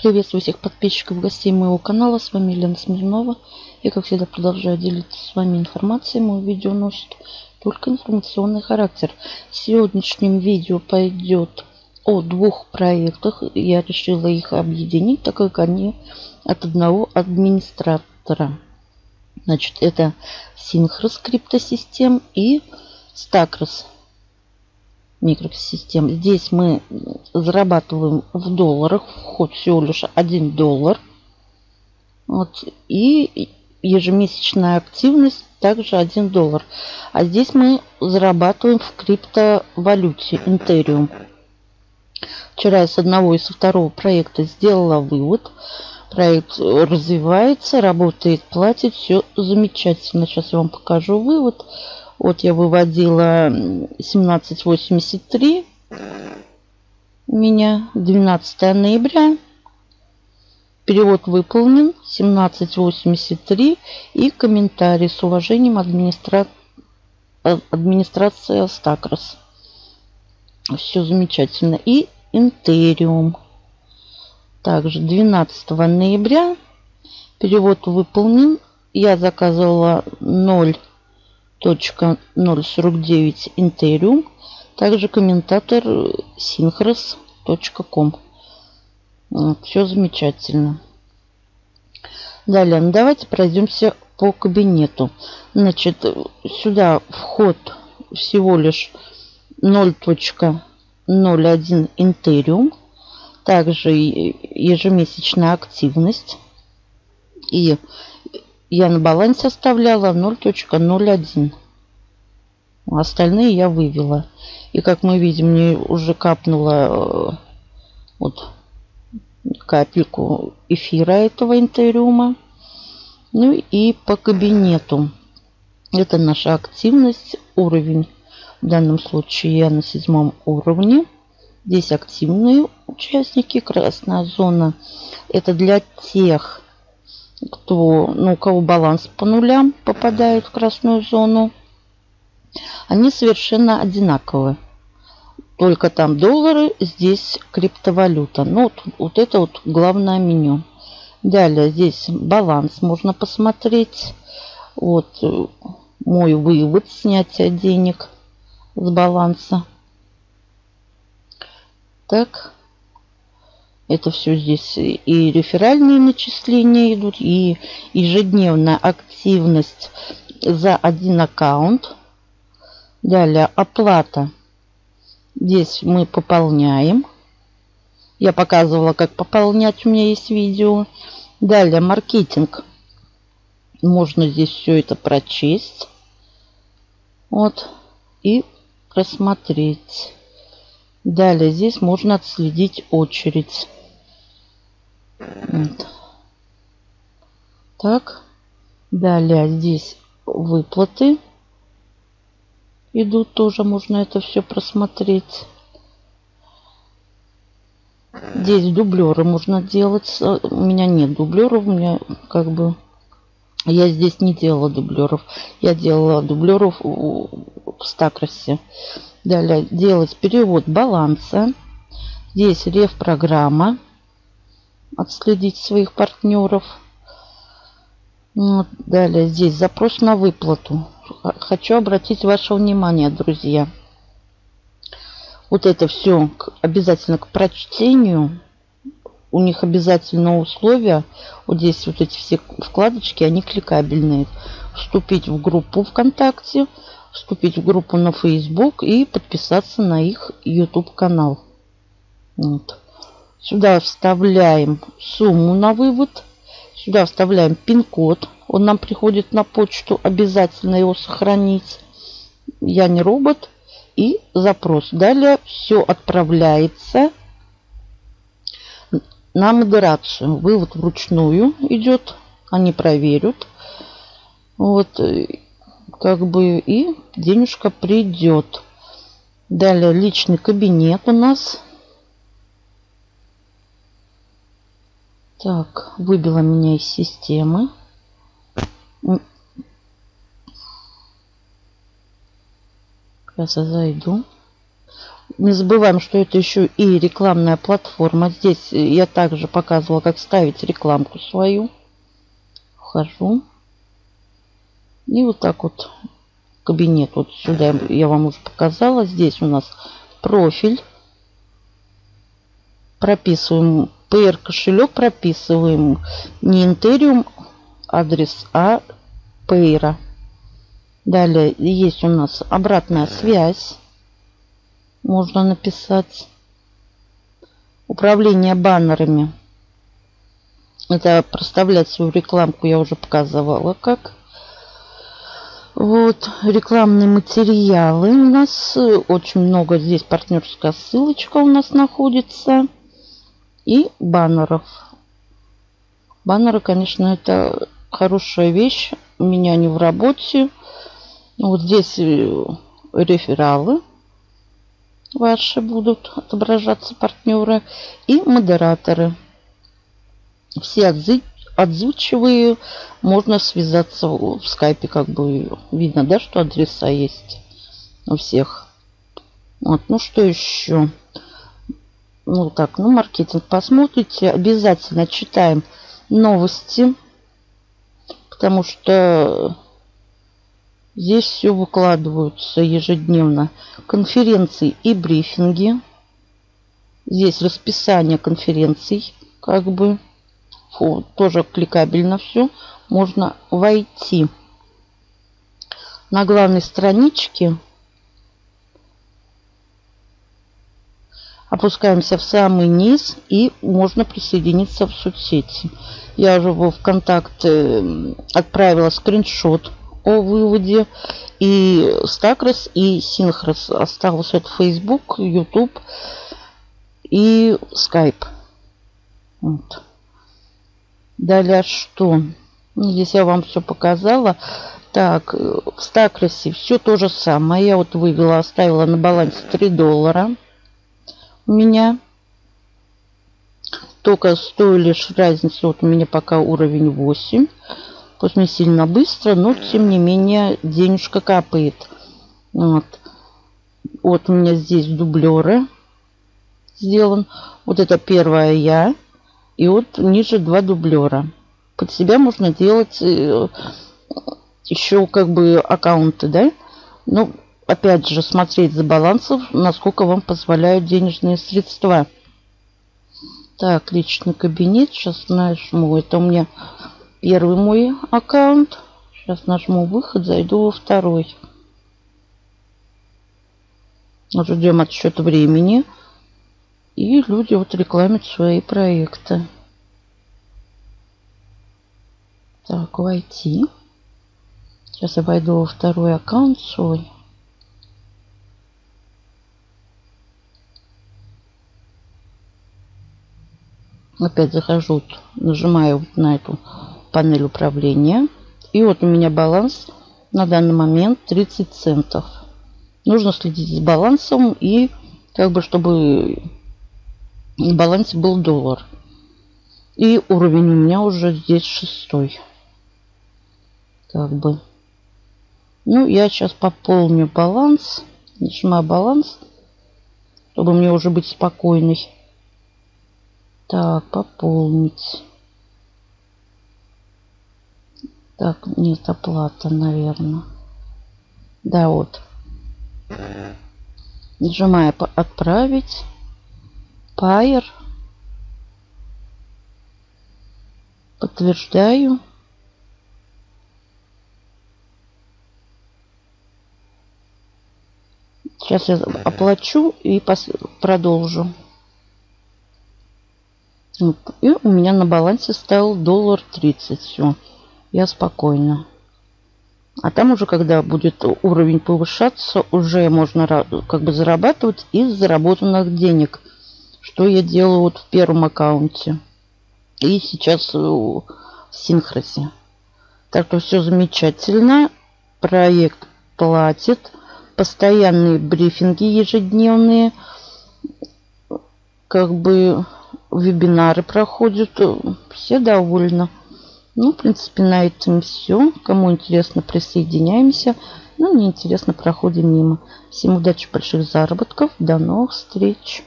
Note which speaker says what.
Speaker 1: Приветствую всех подписчиков гостей моего канала. С вами Елена Смирнова. Я, как всегда, продолжаю делиться с вами информацией. Мое видео носит только информационный характер. В сегодняшнем видео пойдет о двух проектах. Я решила их объединить, так как они от одного администратора. Значит, это Synchros криптосистем и Stacros микросистем. Здесь мы зарабатываем в долларах. Вход всего лишь 1 доллар. Вот. И ежемесячная активность также 1 доллар. А здесь мы зарабатываем в криптовалюте Ethereum. Вчера я с одного и со второго проекта сделала вывод. Проект развивается, работает, платит, все замечательно. Сейчас я вам покажу вывод. Вот я выводила 1783. У меня 12 ноября. Перевод выполнен. 1783. И комментарий с уважением администра... администрация Стакрос. Все замечательно. И Интериум. Также 12 ноября. Перевод выполнен. Я заказывала 0 0.049 Интериум. Также комментатор synchros.com. Вот, все замечательно. Далее, ну, давайте пройдемся по кабинету. Значит, сюда вход всего лишь 0.01 Интериум. Также ежемесячная активность. И я на балансе оставляла 0.01. Остальные я вывела. И как мы видим, мне уже капнуло э, вот капельку эфира этого интериума. Ну и по кабинету. Это наша активность, уровень. В данном случае я на седьмом уровне. Здесь активные участники. Красная зона. Это для тех, кто, ну, у кого баланс по нулям попадает в красную зону, они совершенно одинаковые. Только там доллары, здесь криптовалюта. Ну, вот, вот это вот главное меню. Далее здесь баланс можно посмотреть. Вот э, мой вывод, снятия денег с баланса. Так. Это все здесь и реферальные начисления идут, и ежедневная активность за один аккаунт. Далее оплата. Здесь мы пополняем. Я показывала, как пополнять. У меня есть видео. Далее маркетинг. Можно здесь все это прочесть. Вот. И просмотреть. Далее здесь можно отследить очередь. Вот. Так. Далее здесь выплаты идут тоже. Можно это все просмотреть. Здесь дублеры можно делать. У меня нет дублеров. У меня как бы... Я здесь не делала дублеров. Я делала дублеров в Стакросе. Далее делать перевод баланса. Здесь рев программа отследить своих партнеров. Вот. Далее здесь запрос на выплату. Хочу обратить ваше внимание, друзья. Вот это все обязательно к прочтению. У них обязательно условия. Вот здесь вот эти все вкладочки, они кликабельные. Вступить в группу ВКонтакте, вступить в группу на Facebook и подписаться на их YouTube канал. Вот. Сюда вставляем сумму на вывод. Сюда вставляем пин-код. Он нам приходит на почту. Обязательно его сохранить. Я не робот. И запрос. Далее все отправляется на модерацию. Вывод вручную идет. Они проверят. Вот. Как бы и денежка придет. Далее личный кабинет у нас. Так, выбила меня из системы. Сейчас я зайду. Не забываем, что это еще и рекламная платформа. Здесь я также показывала, как ставить рекламку свою. Вхожу. И вот так вот кабинет. Вот сюда я вам уже показала. Здесь у нас профиль. Прописываем PR кошелек, прописываем не Интериум адрес, а Payer. Далее есть у нас обратная связь. Можно написать. Управление баннерами. Это проставлять свою рекламку я уже показывала как. Вот, рекламные материалы у нас. Очень много здесь партнерская ссылочка у нас находится. И баннеров. Баннеры, конечно, это хорошая вещь. У меня они в работе. Вот здесь э, рефералы ваши будут отображаться партнеры и модераторы. Все отзывы отзывчивые, можно связаться в скайпе, как бы видно, да, что адреса есть у всех. Вот, ну что еще? Ну так, ну маркетинг посмотрите. Обязательно читаем новости, потому что здесь все выкладываются ежедневно. Конференции и брифинги. Здесь расписание конференций, как бы Фу, тоже кликабельно все. Можно войти на главной страничке. Опускаемся в самый низ и можно присоединиться в соцсети. Я уже в ВКонтакте отправила скриншот о выводе. И Стакрес, и Синхрос. Осталось это Facebook, YouTube и Skype. Вот. Далее что? Ну, здесь я вам все показала. Так, в Стаклесе все то же самое. Я вот вывела, оставила на балансе 3 доллара. Меня. Только с той лишь разницы, вот у меня пока уровень 8. Пусть не сильно быстро, но тем не менее денежка капает. Вот. Вот у меня здесь дублеры сделан. Вот это первая я. И вот ниже два дублера. Под себя можно делать э, еще как бы аккаунты, да? Ну, опять же, смотреть за балансом, насколько вам позволяют денежные средства. Так, личный кабинет. Сейчас нажму. Это у меня первый мой аккаунт. Сейчас нажму выход, зайду во второй. Ждем отсчет времени. И люди вот рекламят свои проекты. Так, войти. Сейчас я войду во второй аккаунт свой. Опять захожу, нажимаю на эту панель управления. И вот у меня баланс на данный момент 30 центов. Нужно следить за балансом и как бы чтобы в балансе был доллар. И уровень у меня уже здесь шестой. Как бы. Ну, я сейчас пополню баланс. Нажимаю баланс. Чтобы мне уже быть спокойной. Так, пополнить. Так, нет, оплата, наверное. Да, вот. Нажимаю отправить. Пайер. Подтверждаю. Сейчас я оплачу и продолжу. И у меня на балансе стал доллар 30. Все. Я спокойно. А там уже, когда будет уровень повышаться, уже можно как бы зарабатывать из заработанных денег что я делаю вот в первом аккаунте. И сейчас в Синхросе. Так что все замечательно. Проект платит. Постоянные брифинги ежедневные. Как бы вебинары проходят. Все довольны. Ну, в принципе, на этом все. Кому интересно, присоединяемся. Ну, неинтересно, проходим мимо. Всем удачи, больших заработков. До новых встреч.